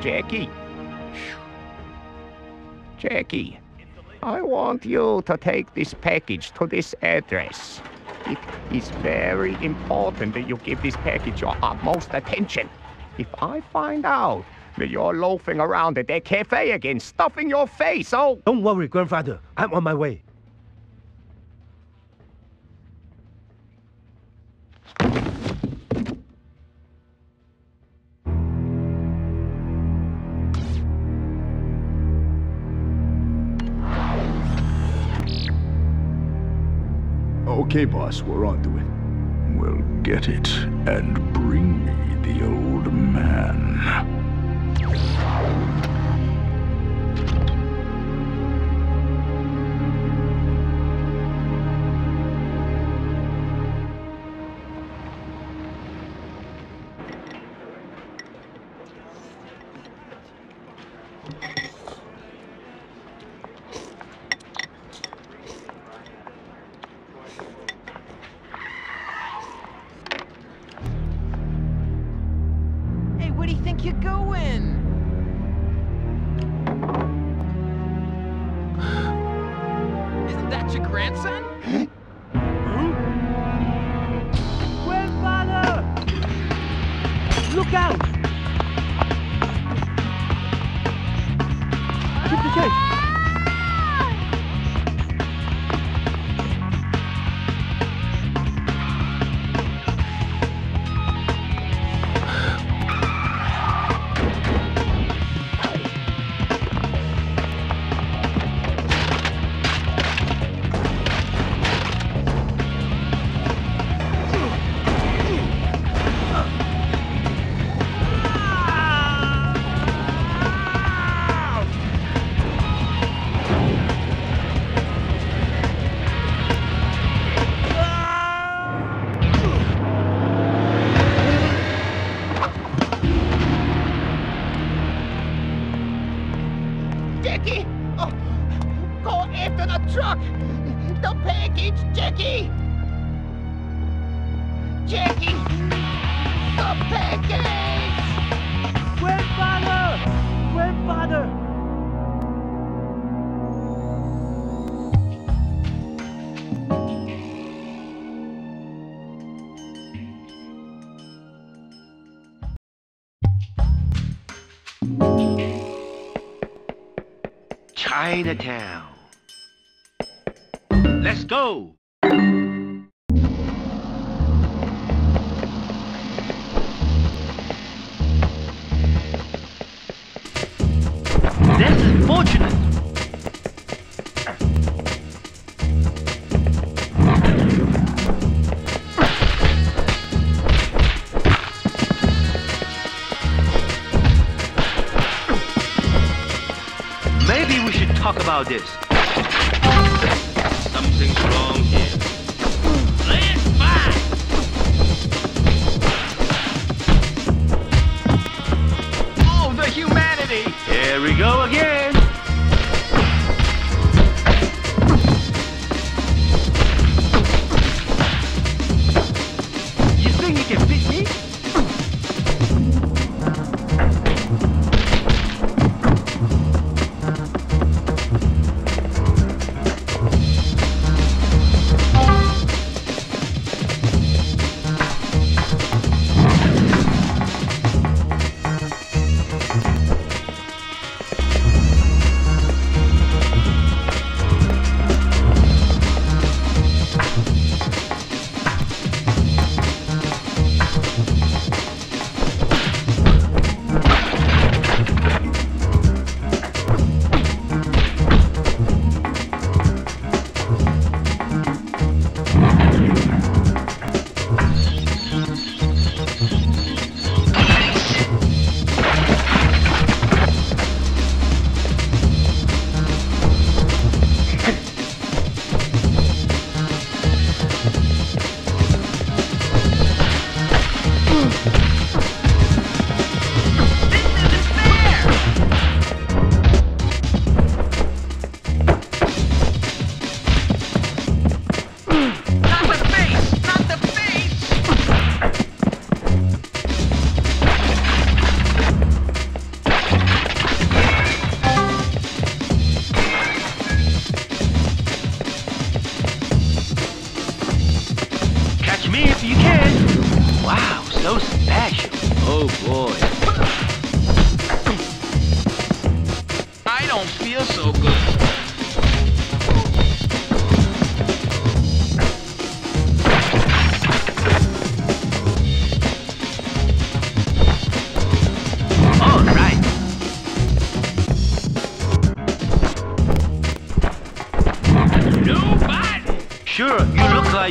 Jackie. Jackie, I want you to take this package to this address. It is very important that you give this package your utmost attention. If I find out that you're loafing around at that cafe again, stuffing your face, oh, Don't worry, grandfather. I'm on my way. Okay, boss, we're on to it. Well, get it and bring me the old man. Chinatown. Let's go.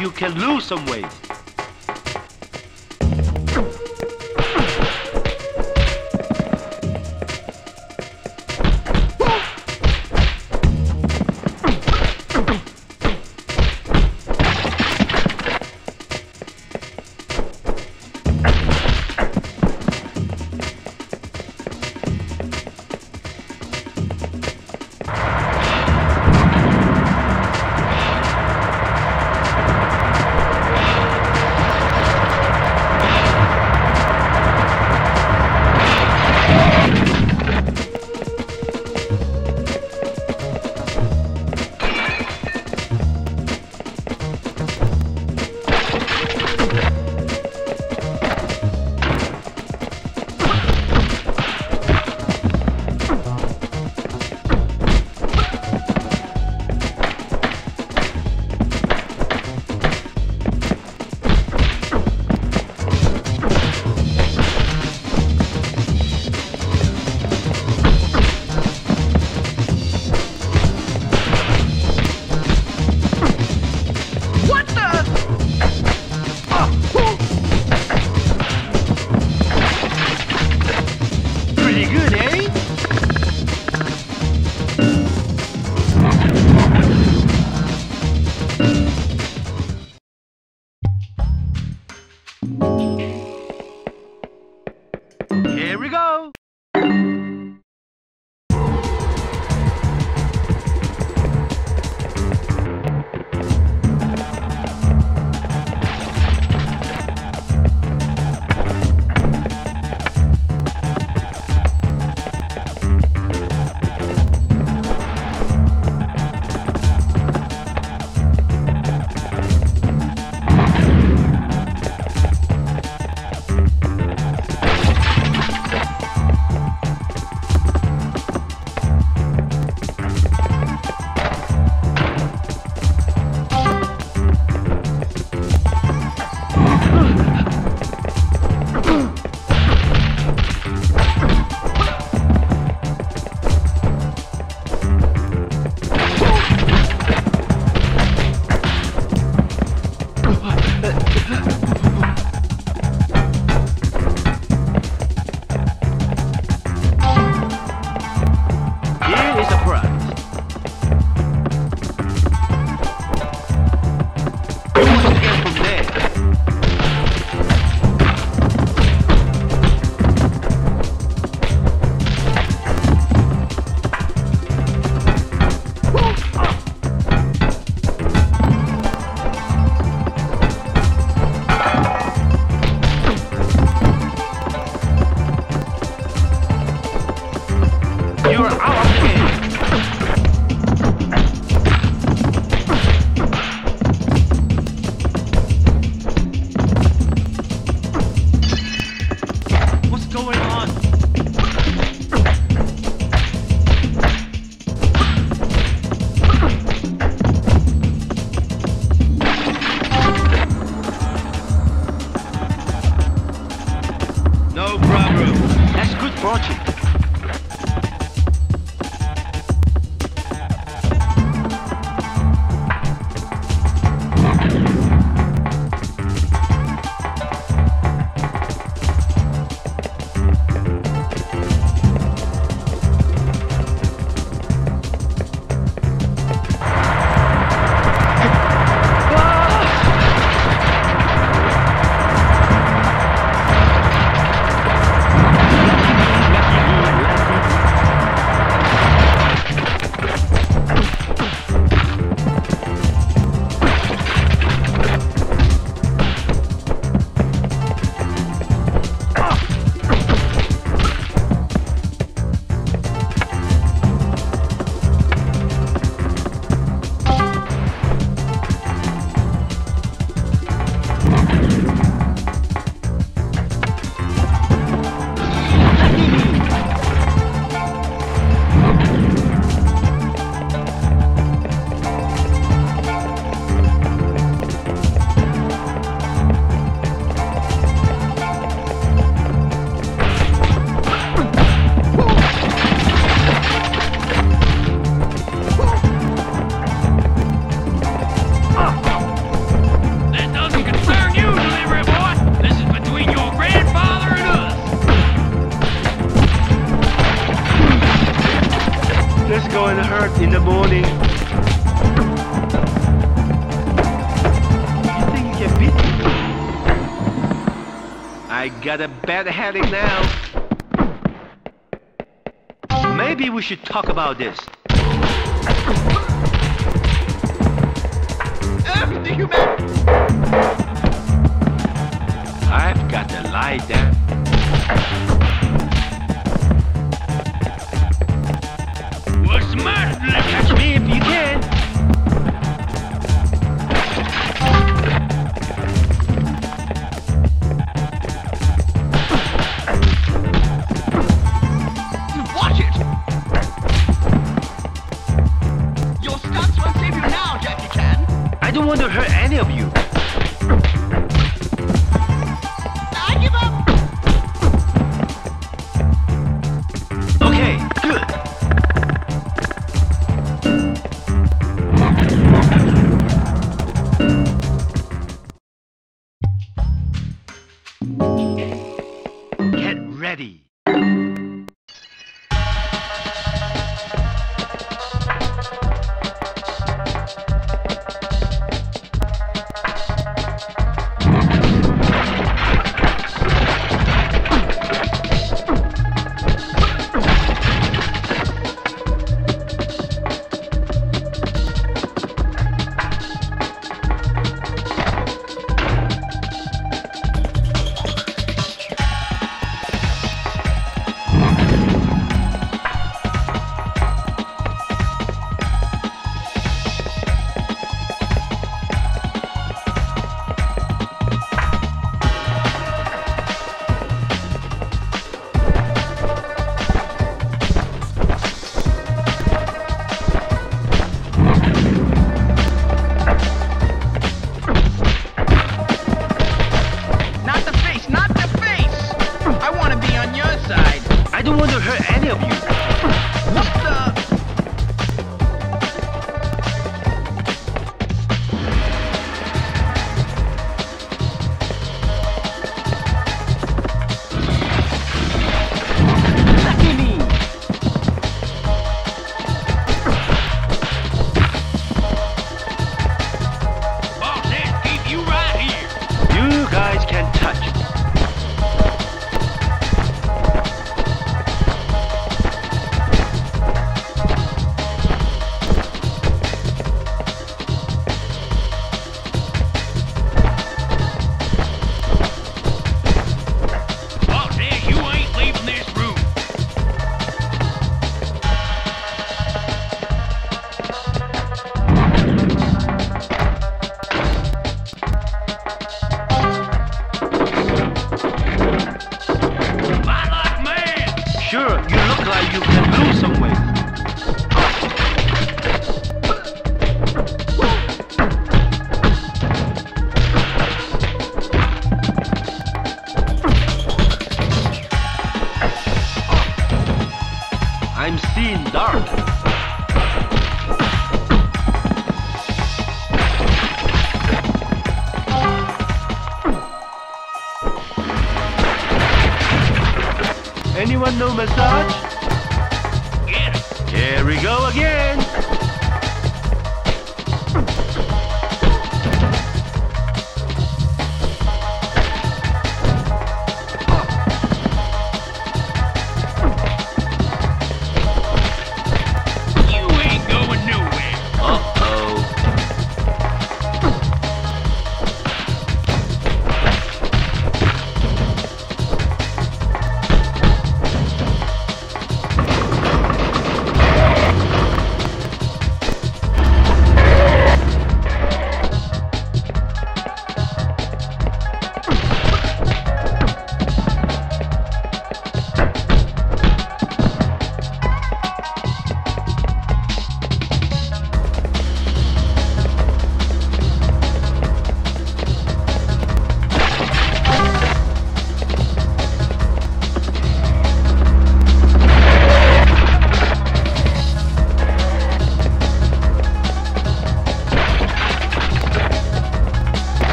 You can lose some weight. Here got a bad headache now. Maybe we should talk about this.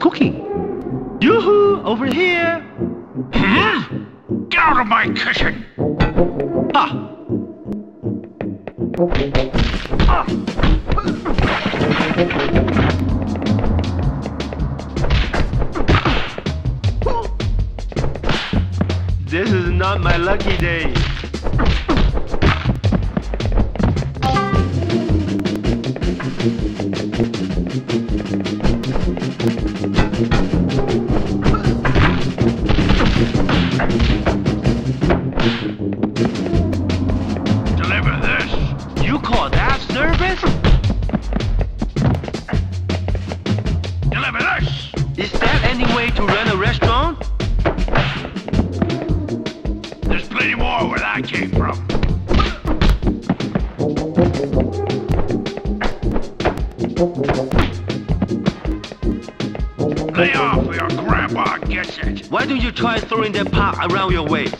cooking. Yoo-hoo, over here. Hmm? Get out of my kitchen. Ha! Ah. This is not my lucky day. you try throwing that pack around your waist.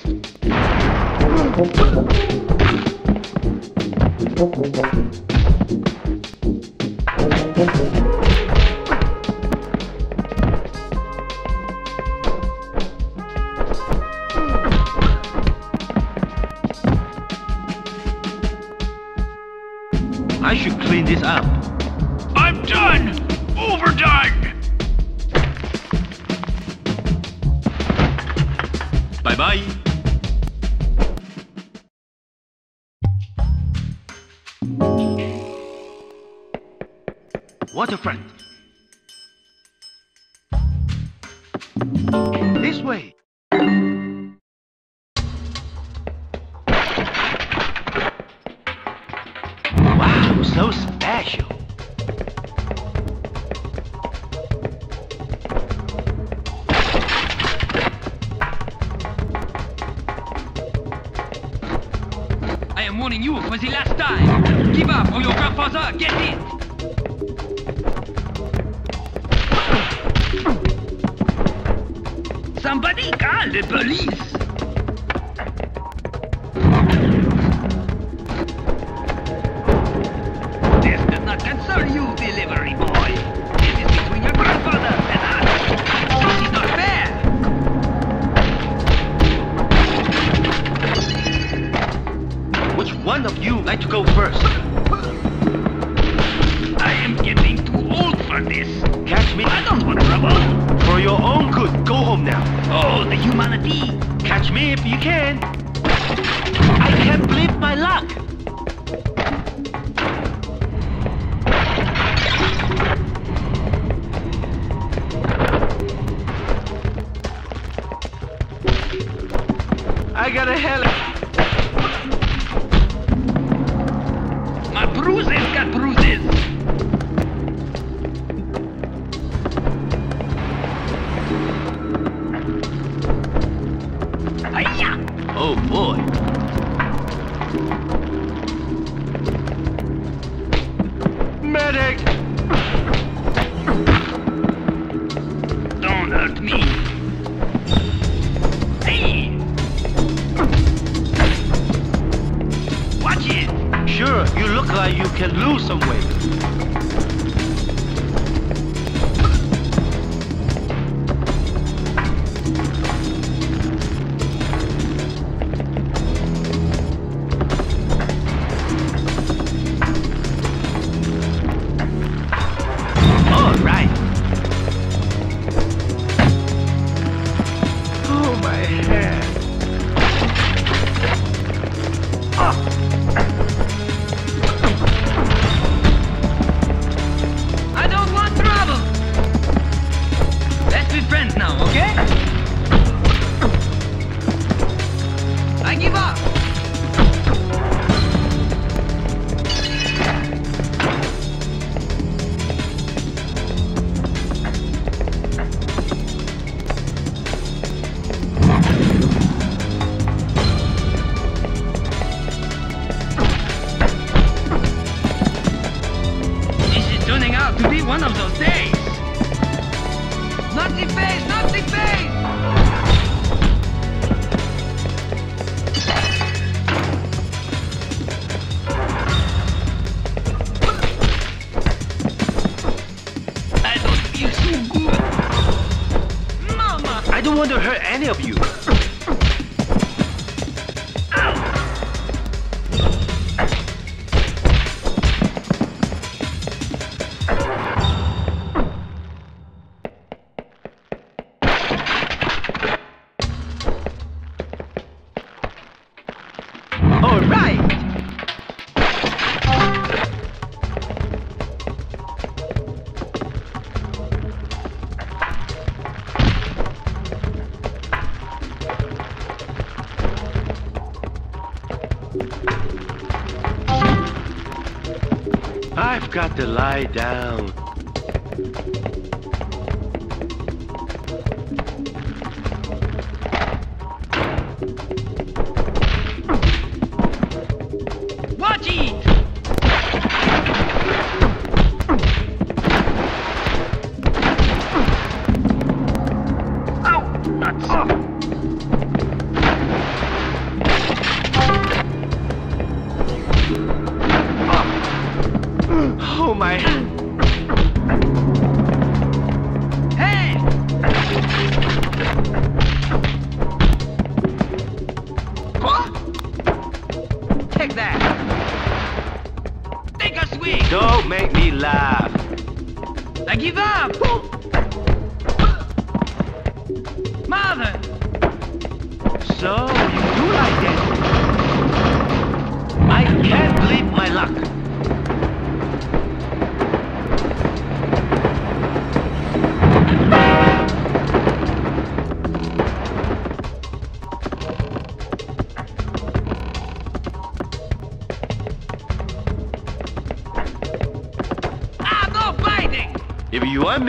got to lie down.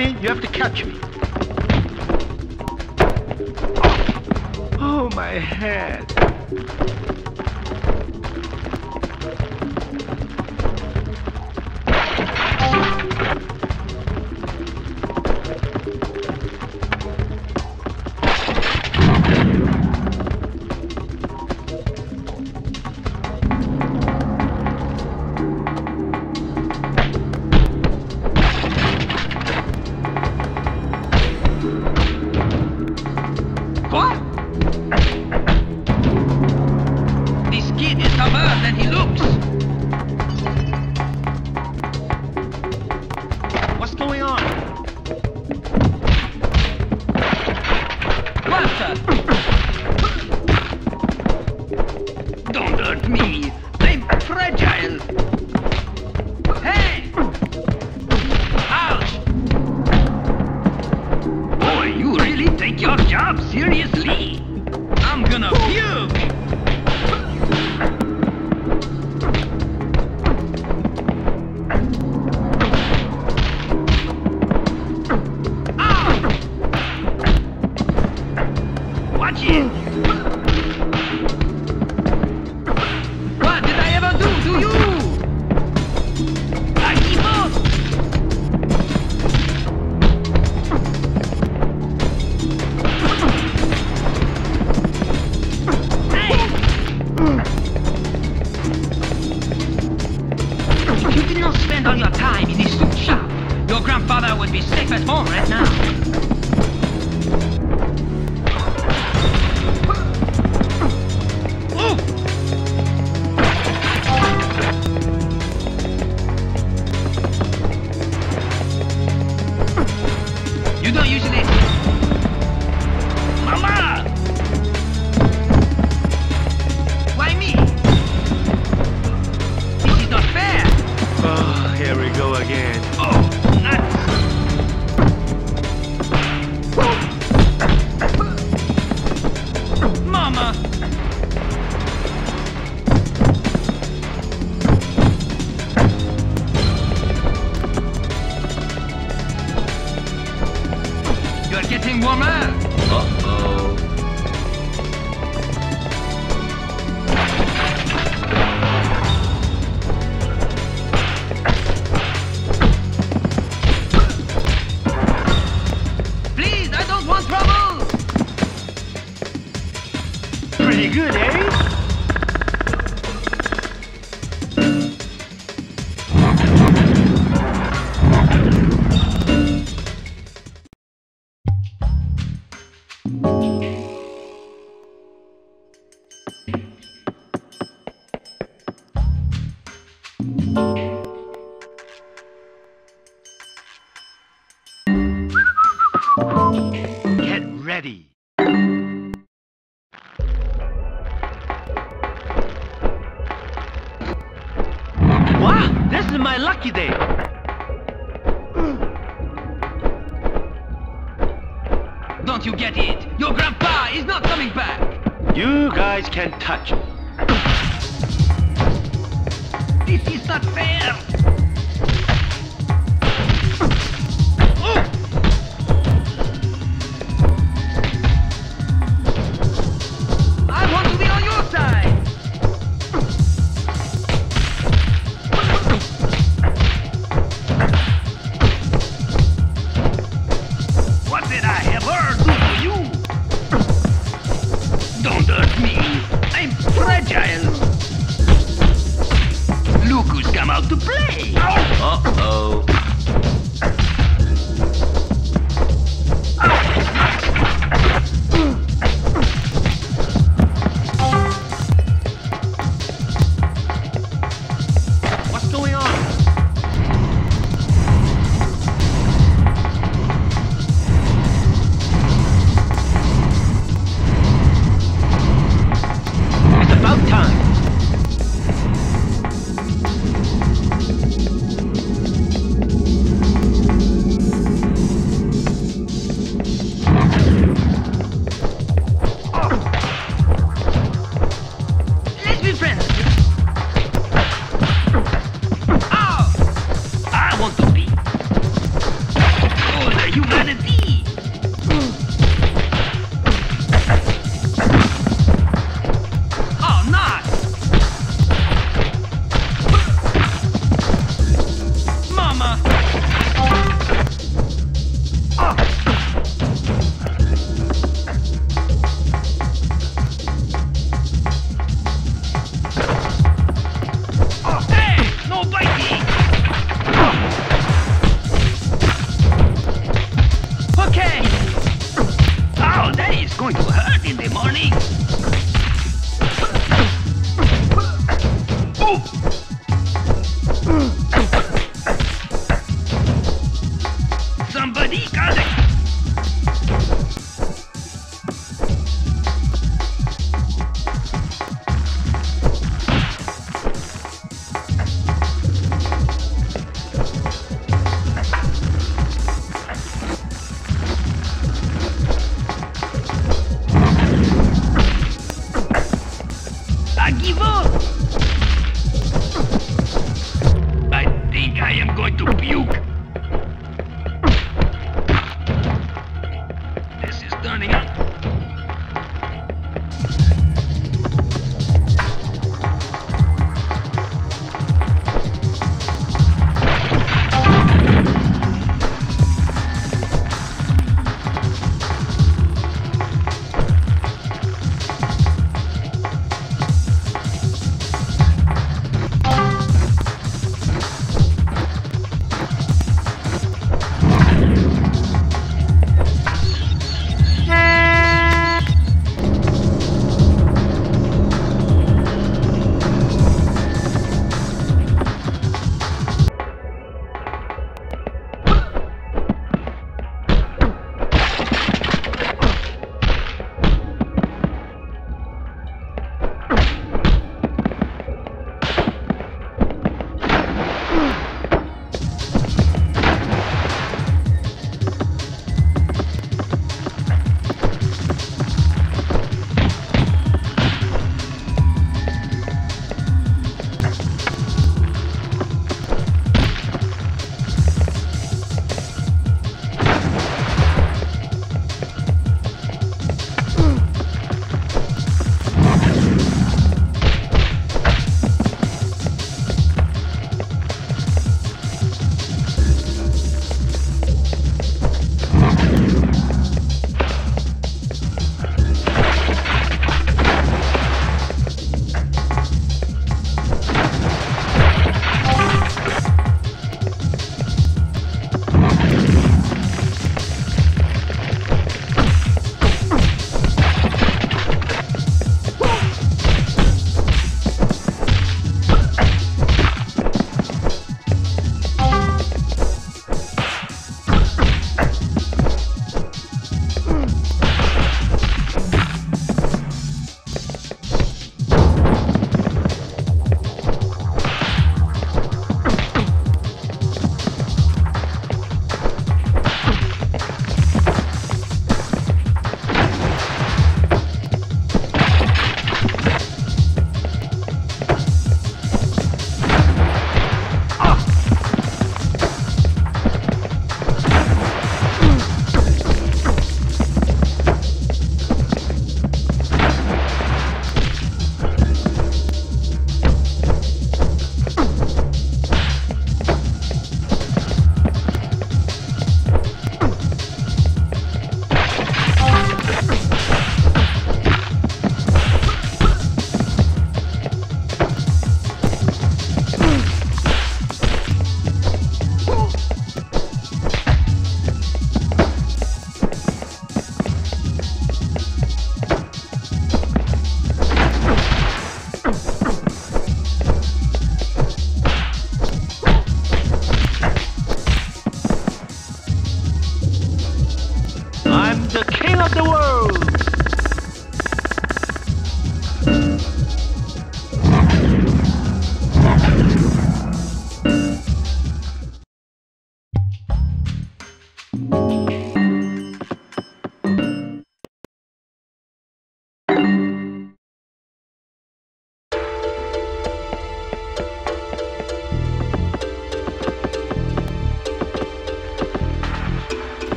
me, you have to catch me. Oh, my head. your job seriously. I'm gonna puke! Don't you get it? Your grandpa is not coming back! You guys can touch me.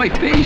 might be.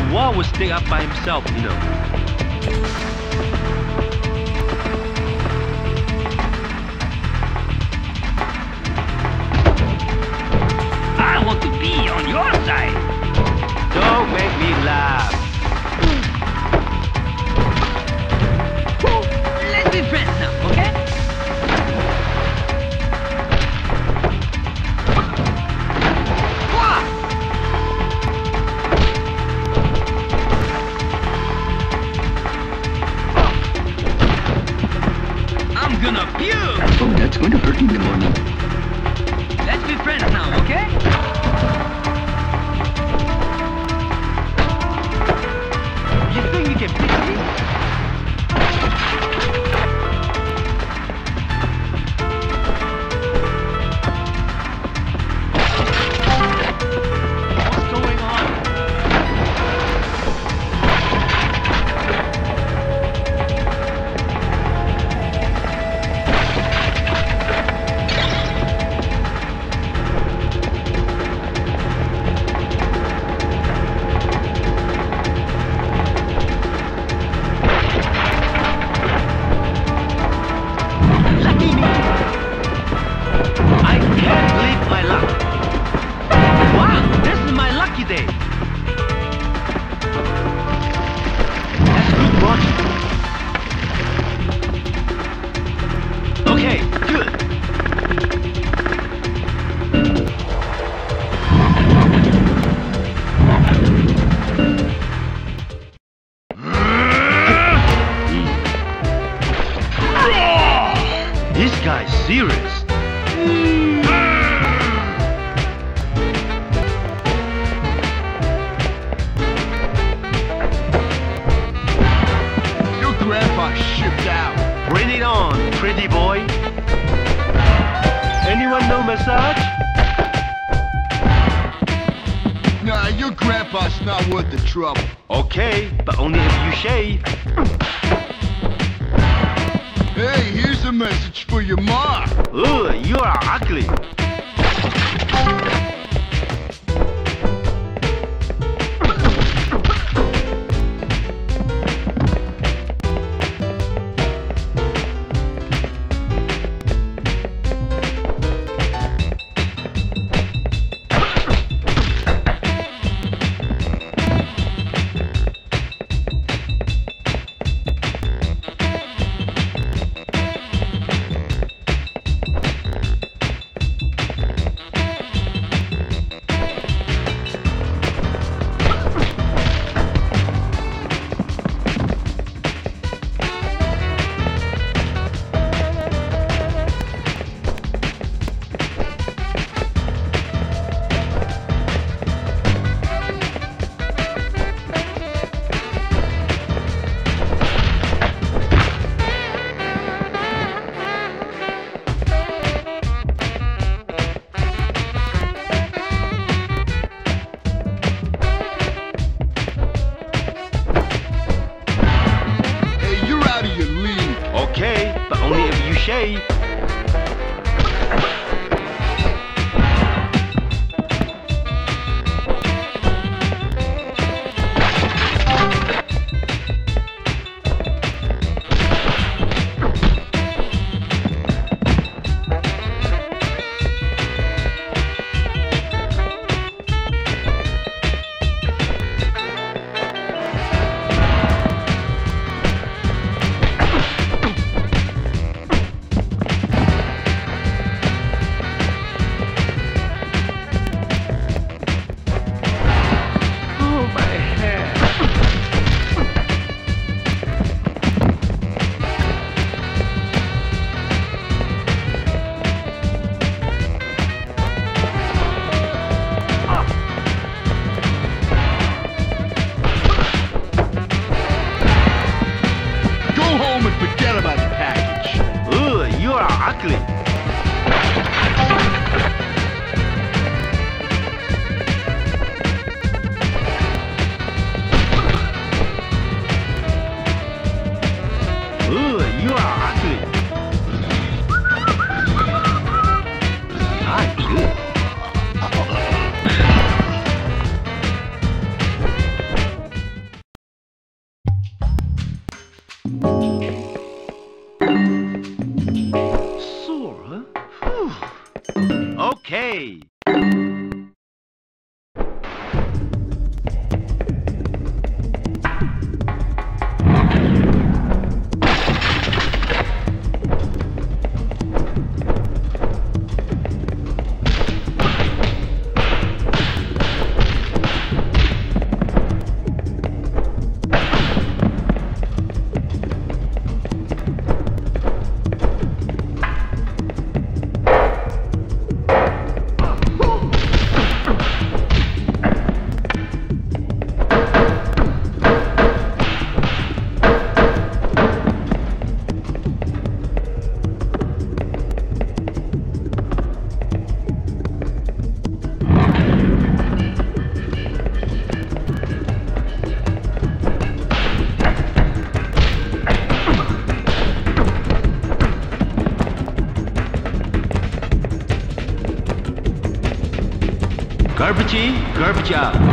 the wall would stay up by himself, you know. Laugh. Let's be friends. going to in the morning. Garbage out.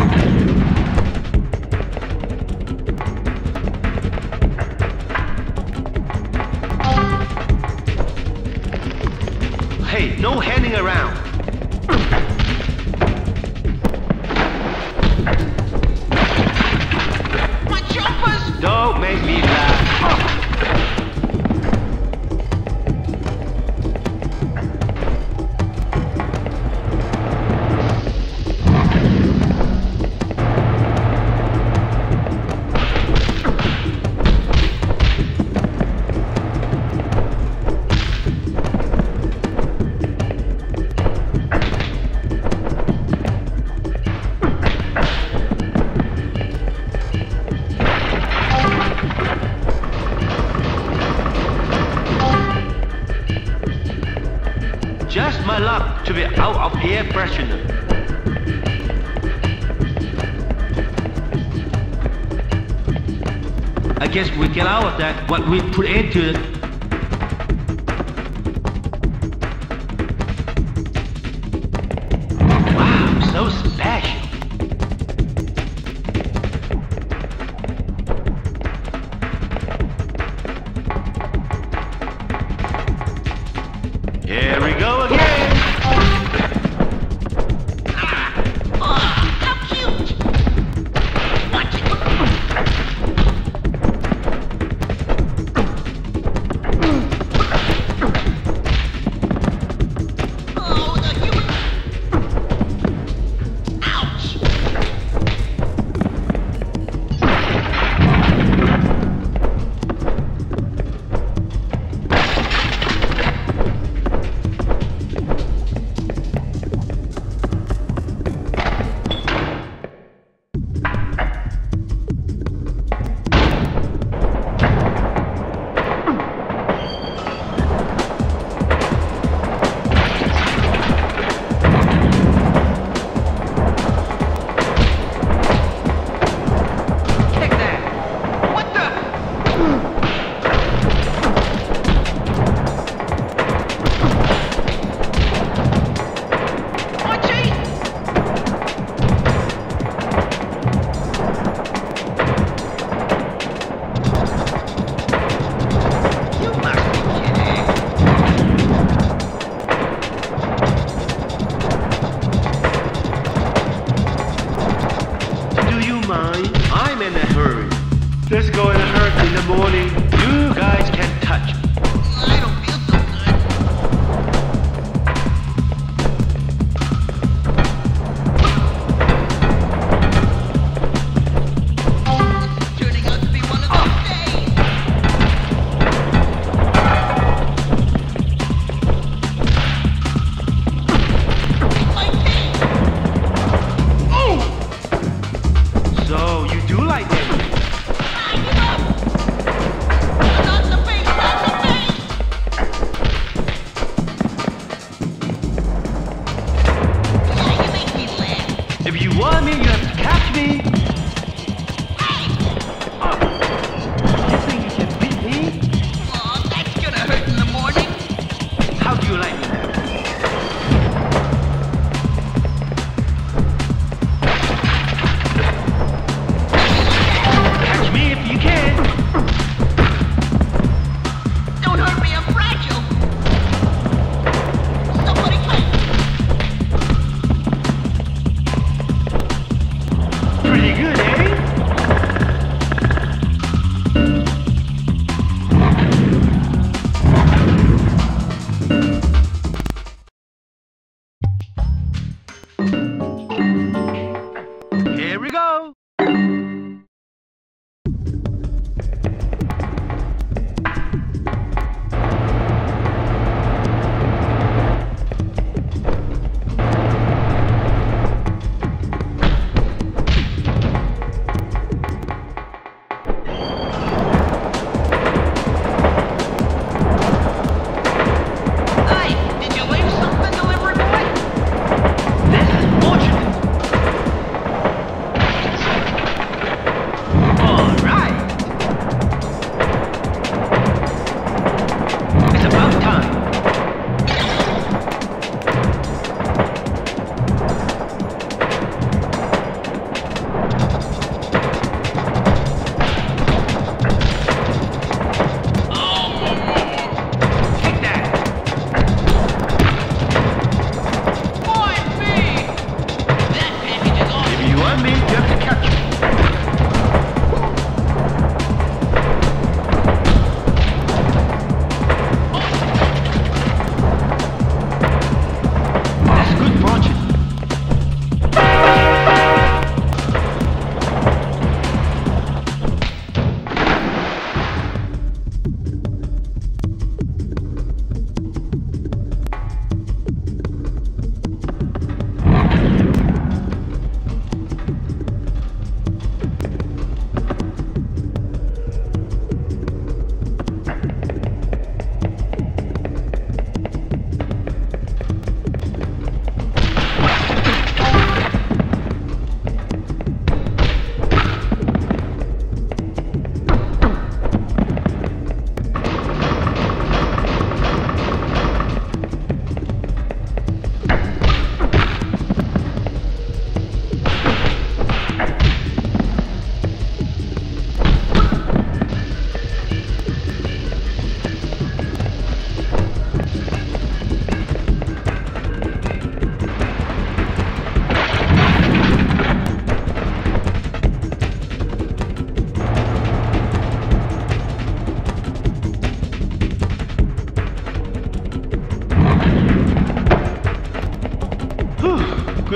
Get out of that what we put into it.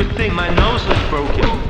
Good thing my nose is broken.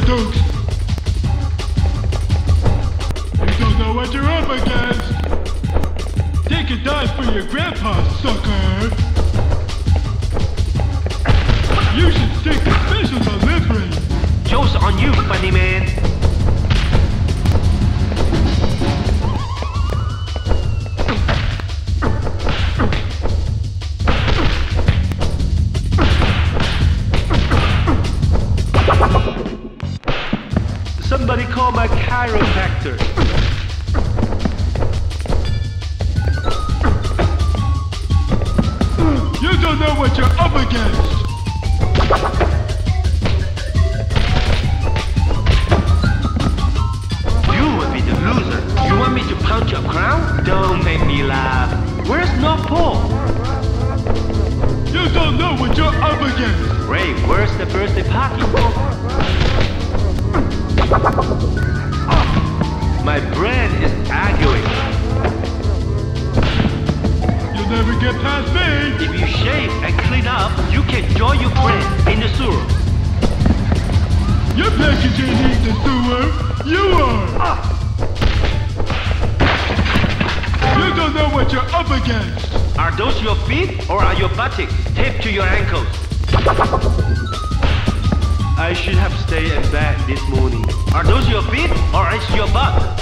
the Duke.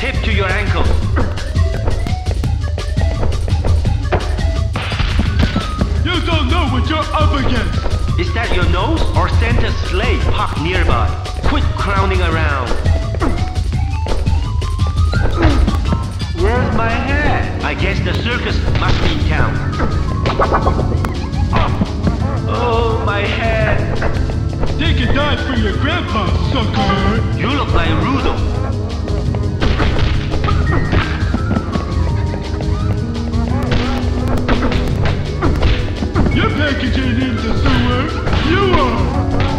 hip to your ankle. You don't know what you're up against. Is that your nose or Santa's sleigh parked nearby? Quit crowning around. Where's my hat? I guess the circus must be in town. Oh, my head. Take a dive for your grandpa, sucker. You look like Rudolph. packaging in the sewer. You are!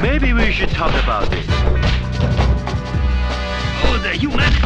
Maybe we should talk about this. Oh, the human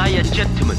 lie a gentleman.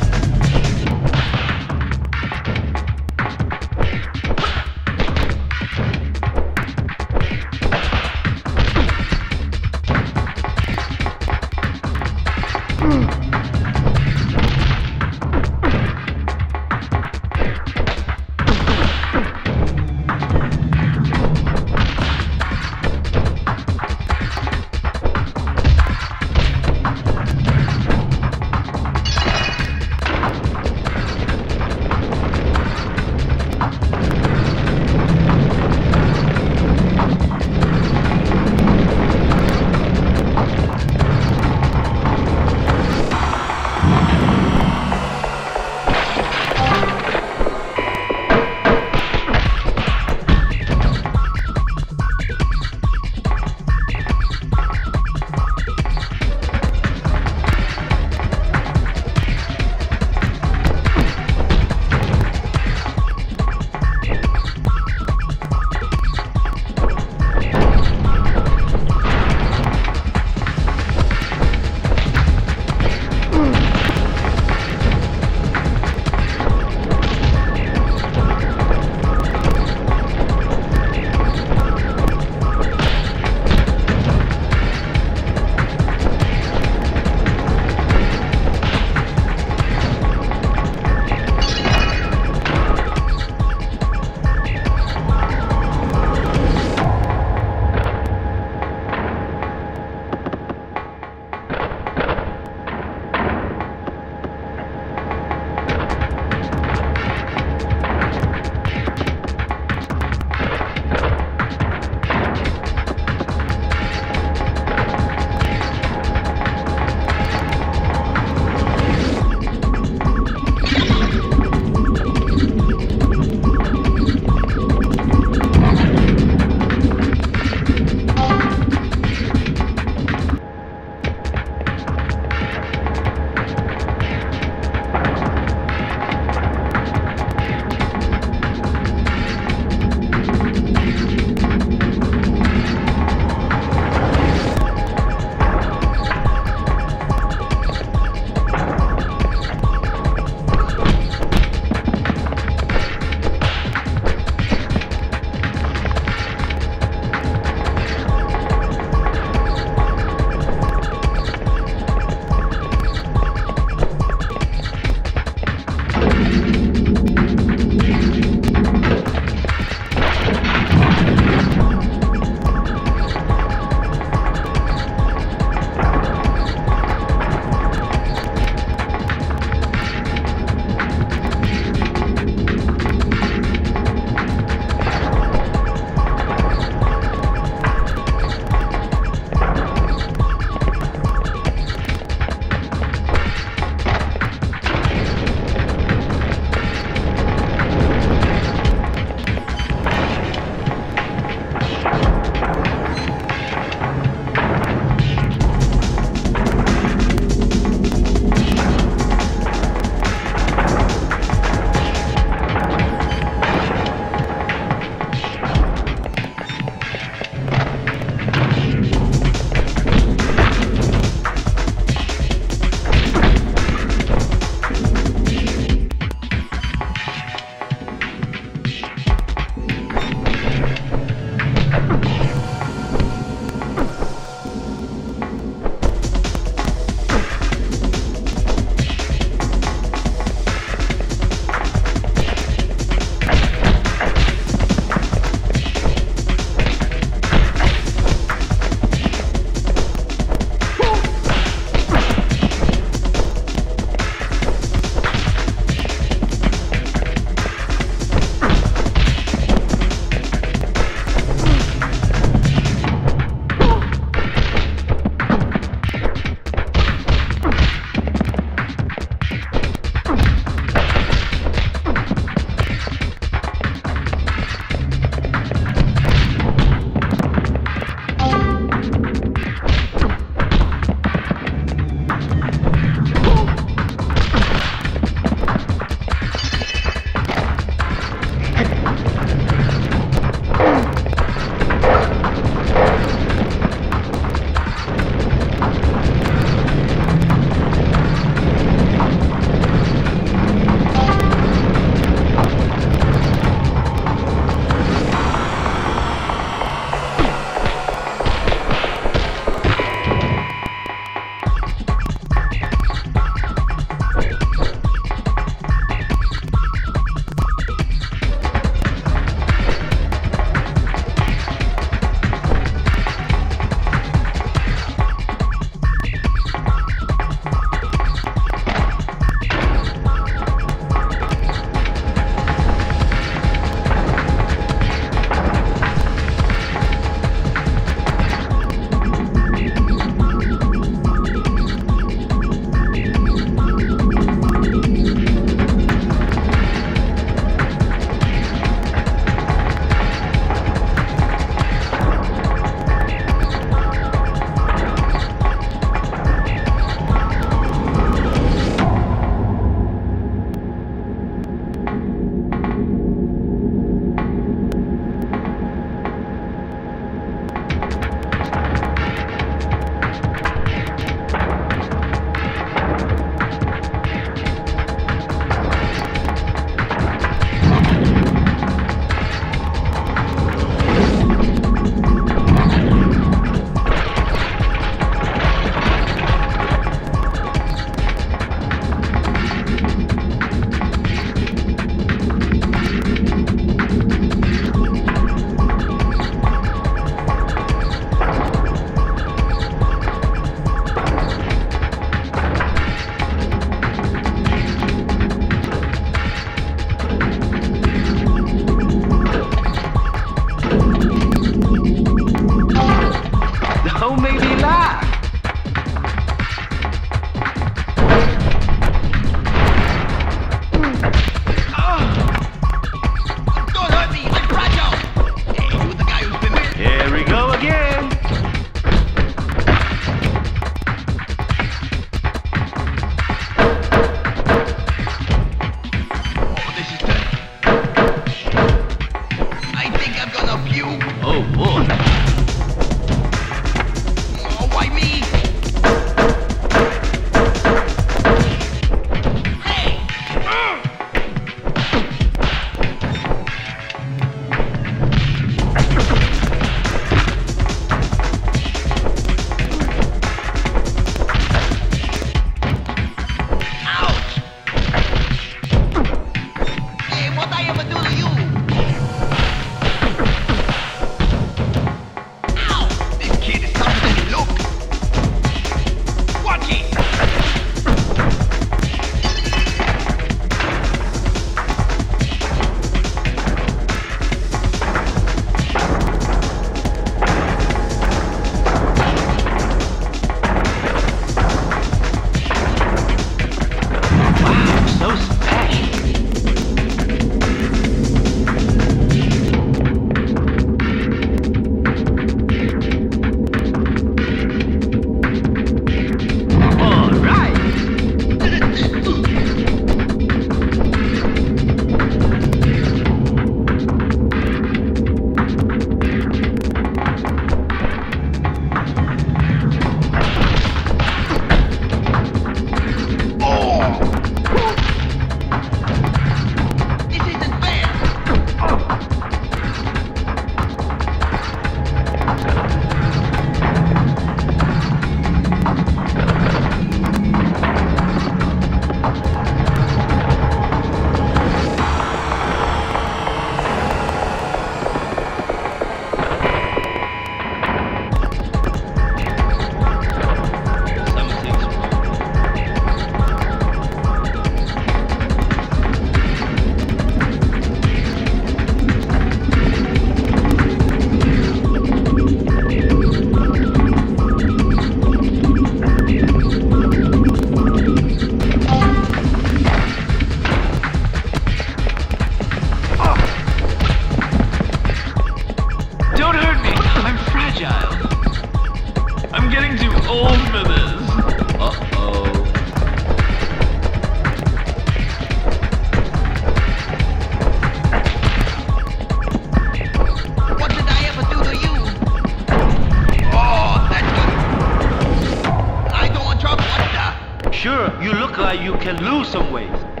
You can lose some weight.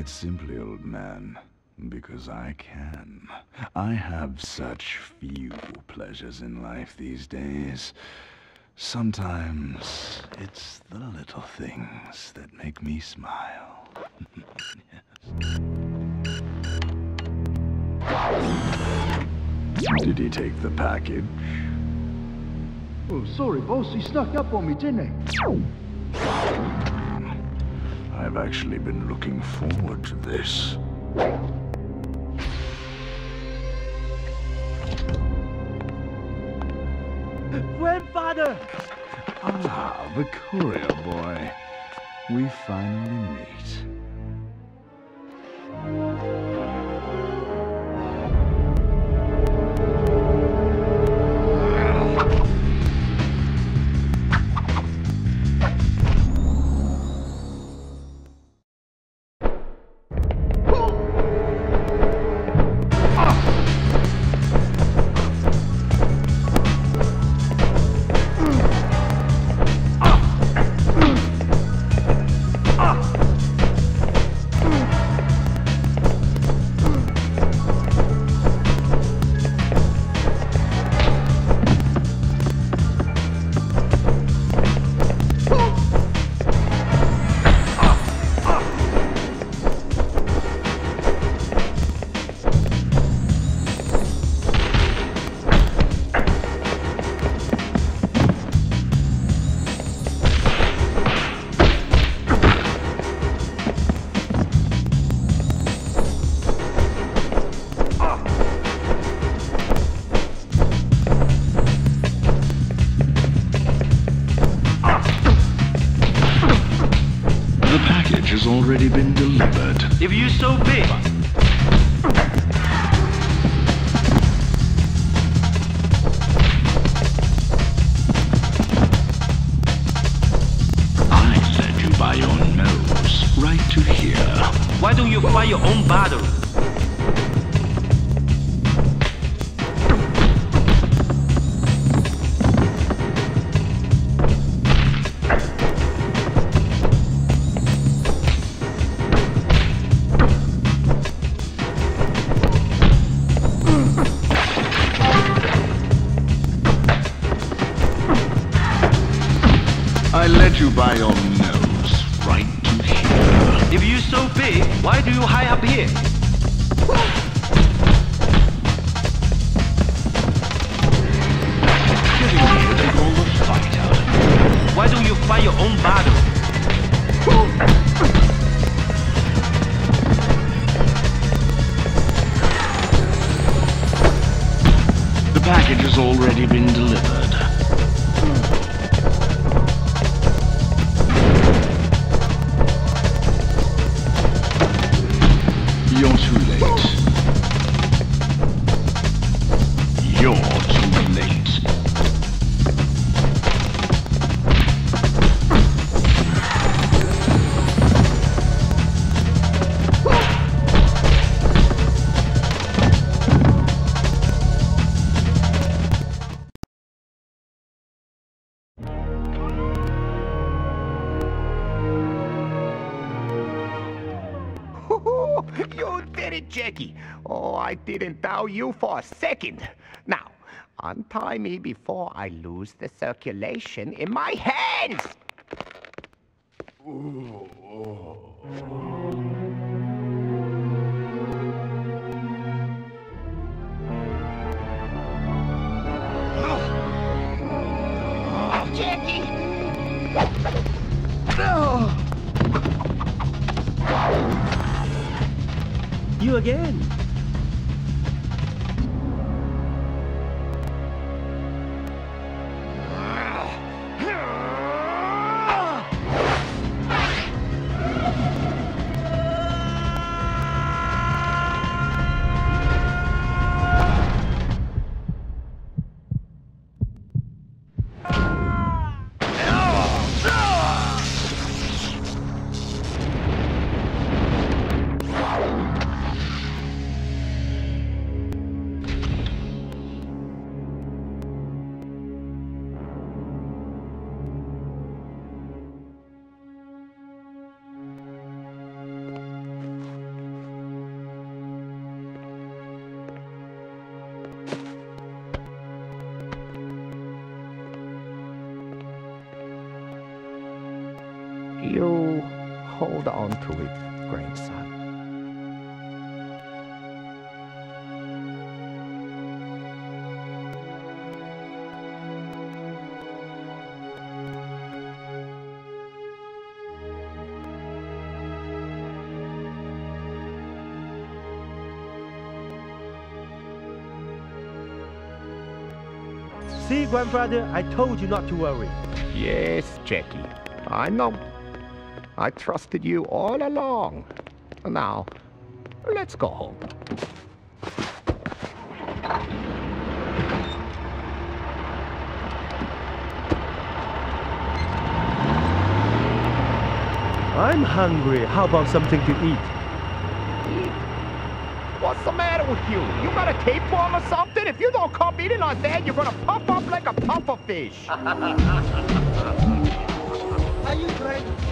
Quite simply, old man. Because I can. I have such few pleasures in life these days. Sometimes it's the little things that make me smile. yes. Did he take the package? Oh, sorry, boss. He snuck up on me, didn't he? I've actually been looking forward to this. Grandfather! Ah, the courier boy. We finally meet. Didn't doubt you for a second. Now, untie me before I lose the circulation in my hands. Jackie! You again. Hold on to it, grandson. See, grandfather, I told you not to worry. Yes, Jackie. I know. I trusted you all along. Now, let's go home. I'm hungry. How about something to eat? Eat? What's the matter with you? You got a tapeworm or something? If you don't come eating on that, you're gonna puff up like a puffer fish. Are you trying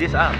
this up.